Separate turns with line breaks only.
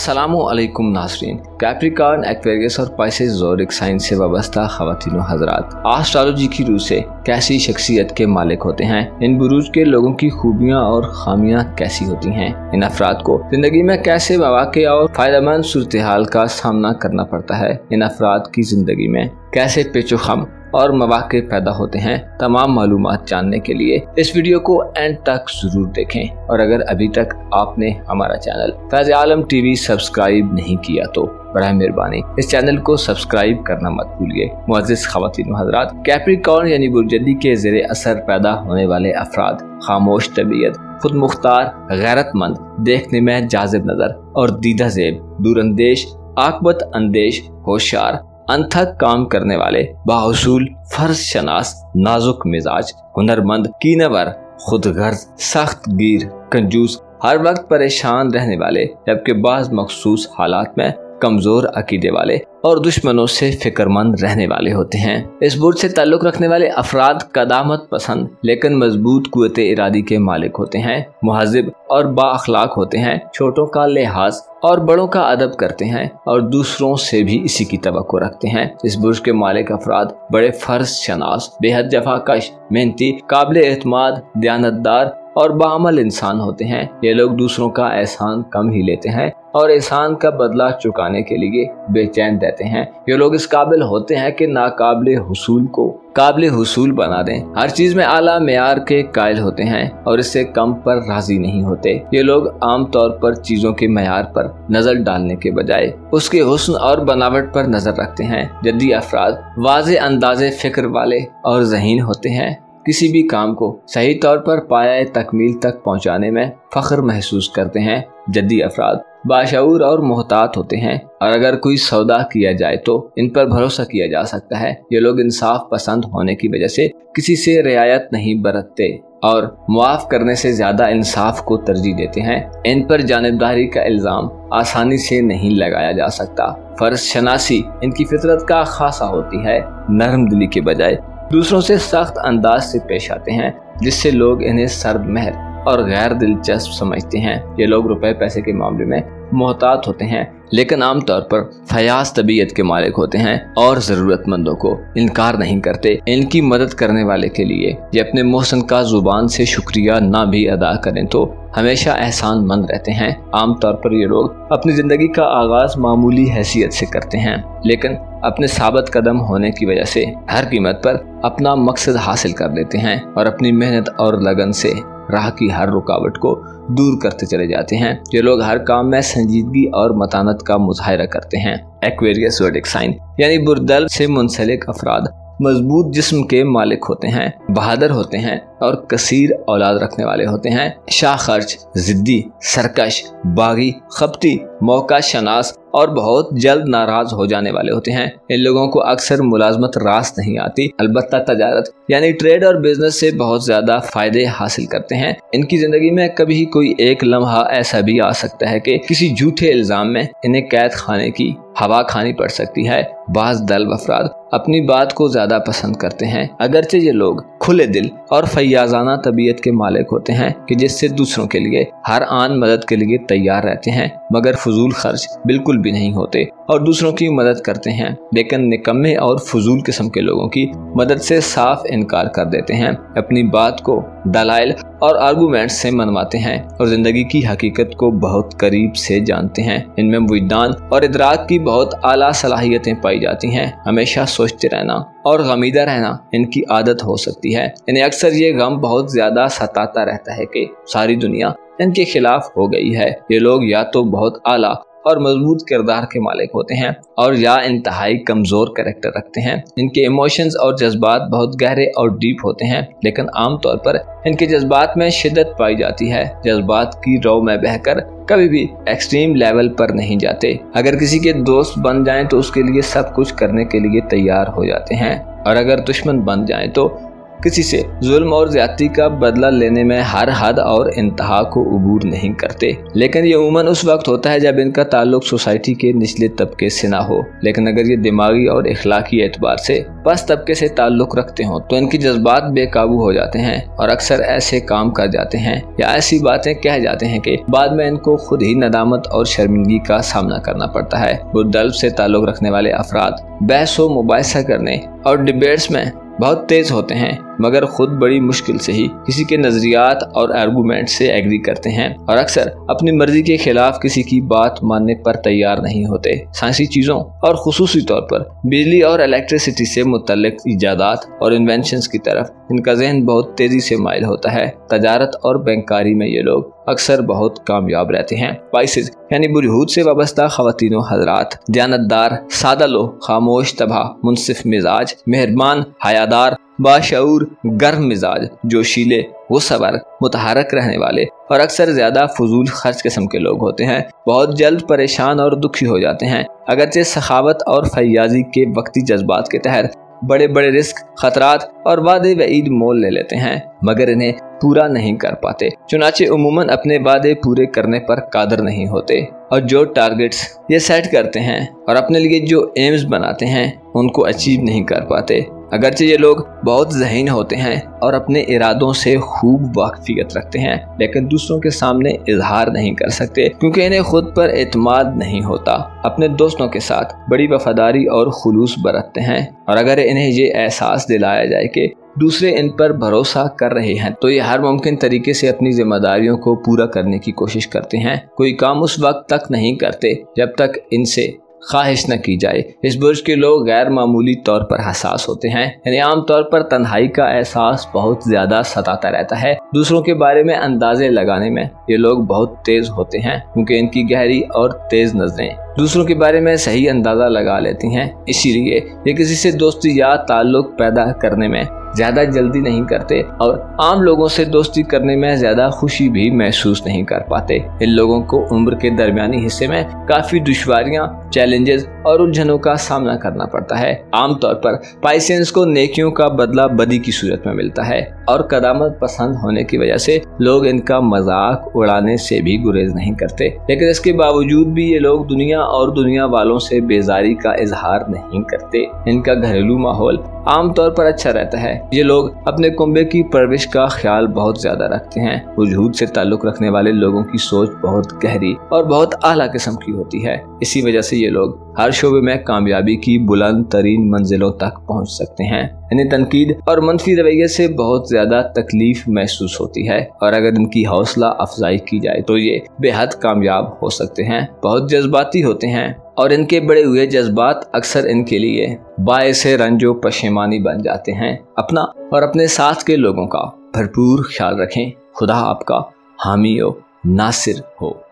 असलकुम Nasreen Capricorn Aquarius और Pisces science से वाबस्ता खातिन हजरात। आस्ट्रोलॉजी की रूह से कैसी शख्सियत के मालिक होते हैं? इन बुरूज के लोगों की खूबियाँ और खामियाँ कैसी होती हैं? इन अफराद को ज़िंदगी में कैसे मौाक़े और फ़ायदेमंद सूरत का सामना करना पड़ता है? इन अफराद की ज़िंदगी में कैसे पेचो खम और मौाक़े पैदा होते हैं, तमाम मालूम जानने के लिए। इस वीडियो को एंड तक ज़रूर देखें। और अगर अभी तक आपने हमारा channel Faiz Alam TV subscribe नहीं किया तो बड़ा मेहरबानी। इस चैनल को सब्सक्राइब करना मत भूलिए। मुआजिज खातिन हजरात, कैप्रिकॉर्न यानी बुरजदी के जेर असर पैदा होने वाले अफराद, खामोश तबीयत खुद मुख्तार गैरतमंद, देखने में जाजिब नज़र और दीदा जेब, दूरंदेश, आकबत अंदेश, होशियार अनथक काम करने वाले बाहसूल फ़र्ज़ शनास नाजुक मिजाज, हुनरमंद, कीनवर खुद गर्ज सख्त गिर, कंजूस, हर वक्त परेशान रहने वाले, जबकि बाज मखसूस हालात में कमज़ोर अकीदे वाले और दुश्मनों से फिक्रमंद रहने वाले होते हैं। इस बुर्ज से ताल्लुक रखने वाले अफराद कदामत पसंद, लेकिन मज़बूत कुत इरादी के मालिक होते हैं, महजिब और बाखलाक होते हैं, छोटों का लिहाज और बड़ों का अदब करते हैं और दूसरों से भी इसी की तो रखते हैं। इस बुर्ज के मालिक अफराद बड़े फ़र्ज़ शनास बेहद जफाकश, मेहनती काबिल एतमाद दयानतदार और बामल इंसान होते हैं। ये लोग दूसरों का एहसान कम ही लेते हैं और एहसान का बदला चुकाने के लिए बेचैन रहते हैं। ये लोग इस काबिल होते हैं कि नाकाबिल हसूल को काबिल हसूल बना दें। हर चीज़ में आला मैार के कायल होते हैं और इससे कम पर राज़ी नहीं होते। ये लोग आमतौर पर चीज़ों के मैार पर नज़र डालने के बजाय उसके हुस्न और बनावट पर नज़र रखते हैं। जद्दी अफराद वाज अंदाजे फ़िक्र वाले और जहीन होते हैं। किसी भी काम को सही तौर पर पाया तकमील तक पहुँचाने में फख्र महसूस करते हैं जद्दी अफराद। बाशूर और मोहतात होते हैं और अगर कोई सौदा किया जाए तो इन पर भरोसा किया जा सकता है। ये लोग इंसाफ पसंद होने की वजह से किसी से रियायत नहीं बरतते और मुआफ करने से ज़्यादा इंसाफ को तरजीह देते हैं। इन पर जानबदारी का इल्ज़ाम आसानी से नहीं लगाया जा सकता। फ़र्ज़ शनासी इनकी फितरत का खासा होती है नरम दिली के बजाय दूसरों से सख्त अंदाज से पेश आते हैं, जिससे लोग इन्हें सर्द महर और गैर दिलचस्प समझते हैं। ये लोग रुपए पैसे के मामले में मोहतात होते हैं, लेकिन आमतौर पर फयाज तबीयत के मालिक होते हैं और ज़रूरतमंदों को इनकार नहीं करते। इनकी मदद करने वाले के लिए ये अपने मोहसन का ज़ुबान से शुक्रिया ना भी अदा करें तो हमेशा एहसान मंद रहते हैं। आमतौर पर ये लोग अपनी ज़िंदगी का आगाज़ मामूली हैसियत से करते हैं, लेकिन अपने साबित कदम होने की वजह से हर कीमत पर अपना मकसद हासिल कर लेते हैं और अपनी मेहनत और लगन से राह की हर रुकावट को दूर करते चले जाते हैं। ये लोग हर काम में संजीदगी और मतानत का मुजाहरा करते हैं। एक्वेरियस वर्डिक साइन, यानी बुरदल से मुंसलिक अफराद, मज़बूत जिस्म के मालिक होते हैं, बहादुर होते हैं और कसीर औलाद रखने वाले होते हैं। शाह खर्च, जिद्दी, सरकश, बागी, खपती, मौका शनास और बहुत जल्द नाराज़ हो जाने वाले होते हैं। इन लोगों को अक्सर मुलाजमत रास नहीं आती, अलबत्ता तजारत, यानी ट्रेड और बिज़नेस से बहुत ज़्यादा फ़ायदे हासिल करते हैं। इनकी ज़िंदगी में कभी कोई एक लम्हा ऐसा भी आ सकता है कि किसी झूठे इल्ज़ाम में इन्हें कैद खाने की हवा खानी पड़ सकती है। बाज दल अफराद अपनी बात को ज़्यादा पसंद करते हैं। अगरचे ये लोग खुले दिल और फैयाजाना तबीयत के मालिक होते हैं कि जिससे दूसरों के लिए हर आन मदद के लिए तैयार रहते हैं, मगर फजूल खर्च बिल्कुल भी नहीं होते। और दूसरों की मदद करते हैं, लेकिन निकम्मे और फजूल किस्म के लोगों की मदद से साफ़ इनकार कर देते हैं, अपनी बात को दलाइल और आर्गूमेंट से मनवाते हैं और ज़िंदगी की हकीकत को बहुत करीब से जानते हैं। इनमें विज्ञान और इदराक की बहुत आला सलाहियतें पाई जाती हैं। हमेशा सोचते रहना और गमीदा रहना इनकी आदत हो सकती है। इन्हें अक्सर ये गम बहुत ज़्यादा सताता रहता है कि सारी दुनिया इनके खिलाफ हो गई है। ये लोग या तो बहुत आला और मज़बूत किरदार के मालिक होते हैं और या इंतहाई कमज़ोर करेक्टर रखते हैं। इनके इमोशंस और जज्बात बहुत गहरे और डीप होते हैं, लेकिन आमतौर पर इनके जज्बात में शिदत पाई जाती है। जज्बात की रो में बहकर कभी भी एक्सट्रीम लेवल पर नहीं जाते। अगर किसी के दोस्त बन जाएँ तो उसके लिए सब कुछ करने के लिए तैयार हो जाते हैं। और अगर दुश्मन बन जाए तो किसी से जुल्म और ज्यादती का बदला लेने में हर हद और इंतहा को अबूर नहीं करते। लेकिन ये उमूमन उस वक्त होता है जब इनका ताल्लुक सोसाइटी के निचले तबके से ना हो। लेकिन अगर ये दिमागी और इखलाकी एतबार से पस तबके से ताल्लुक रखते हो तो इनके जज्बात बेकाबू हो जाते हैं और अक्सर ऐसे काम कर जाते हैं या ऐसी बातें कह जाते हैं कि बाद में इनको खुद ही नदामत और शर्मिंदगी का सामना करना पड़ता है। बुरदल्ब से ताल्लुक रखने वाले अफराद बहस व मुबासा करने और डिबेट्स में बहुत तेज होते हैं, मगर खुद बड़ी मुश्किल से ही किसी के नजरियात और आर्गूमेंट से एग्री करते हैं। और अक्सर अपनी मर्ज़ी के खिलाफ किसी की बात मानने पर तैयार नहीं होते। साइंसी चीज़ों और खसूसी तौर पर बिजली और इलेक्ट्रिसिटी से मुतल ईजादात और इन्वेंशन की तरफ़ इनका जहन बहुत तेज़ी से माइल होता है। तजारत और बैंकारी में ये लोग अक्सर बहुत कामयाब रहते हैं। वाइसेज यानी बुरहूद से वाबस्ता खातिन हजरात जानतदार सादा लो खामोश तबाह, मुनसिफ मिजाज, मेहरबान, हयादार बाशूर गर्म मिजाज, जोशीले सबर मुतहरक रहने वाले और अक्सर ज़्यादा फजूल खर्च किस्म के लोग होते हैं। बहुत जल्द परेशान और दुखी हो जाते हैं। अगरचे सखावत और फयाजी के वक्ती जज्बात के तहत बड़े बड़े रिस्क, खतरात और वादे वईद मोल ले लेते हैं, मगर इन्हें पूरा नहीं कर पाते। चुनाचे उमूमन अपने वादे पूरे करने पर कादर नहीं होते। और जो टारगेट्स ये सेट करते हैं और अपने लिए जो एम्स बनाते हैं, उनको अचीव नहीं कर पाते। अगरचे ये लोग बहुत जहीन होते हैं और अपने इरादों से खूब वाकफियत रखते हैं, लेकिन दूसरों के सामने इजहार नहीं कर सकते, क्योंकि इन्हें खुद पर एतमाद नहीं होता। अपने दोस्तों के साथ बड़ी वफादारी और खुलूस बरतते हैं, और अगर इन्हें ये एहसास दिलाया जाए कि दूसरे इन पर भरोसा कर रहे हैं तो ये हर मुमकिन तरीके से अपनी जिम्मेदारियों को पूरा करने की कोशिश करते हैं। कोई काम उस वक्त तक नहीं करते, जब तक इनसे ख्वाहिश न की जाए। इस बुर्ज के लोग गैर मामूली तौर पर हसास होते हैं। यानी आम तौर पर तन्हाई का एहसास बहुत ज़्यादा सताता रहता है। दूसरों के बारे में अंदाजे लगाने में ये लोग बहुत तेज होते हैं, क्योंकि इनकी गहरी और तेज नज़रें दूसरों के बारे में सही अंदाज़ा लगा लेती हैं। इसीलिए ये किसी से दोस्ती या ताल्लुक पैदा करने में ज़्यादा जल्दी नहीं करते और आम लोगों से दोस्ती करने में ज़्यादा खुशी भी महसूस नहीं कर पाते। इन लोगों को उम्र के दरमियानी हिस्से में काफ़ी दुश्वारियाँ, चैलेंजेस और उलझनों का सामना करना पड़ता है। आमतौर पर पाइसेंस को नेकियों का बदला बदी की सूरत में मिलता है और कदामत पसंद होने की वजह से लोग इनका मज़ाक उड़ाने से भी गुरेज नहीं करते। लेकिन इसके बावजूद भी ये लोग दुनिया और दुनिया वालों से बेजारी का इजहार नहीं करते। इनका घरेलू माहौल आमतौर पर अच्छा रहता है। ये लोग अपने कुंबे की परवरिश का ख्याल बहुत ज़्यादा रखते हैं। वजूद से ताल्लुक रखने वाले लोगों की सोच बहुत गहरी और बहुत आला किस्म की होती है। इसी वजह से ये लोग हर शोबे में कामयाबी की बुलंद तरीन मंजिलों तक पहुँच सकते हैं। इन्हें तनकीद और मनफी रवैये से बहुत ज़्यादा तकलीफ़ महसूस होती है और अगर इनकी हौसला अफजाई की जाए तो ये बेहद कामयाब हो सकते हैं। बहुत जज्बाती होते हैं। और इनके बड़े हुए जज्बात अक्सर इनके लिए बायस रंजो पशेमानी बन जाते हैं। अपना और अपने साथ के लोगों का भरपूर ख्याल रखें। खुदा आपका हामी हो, नासिर हो।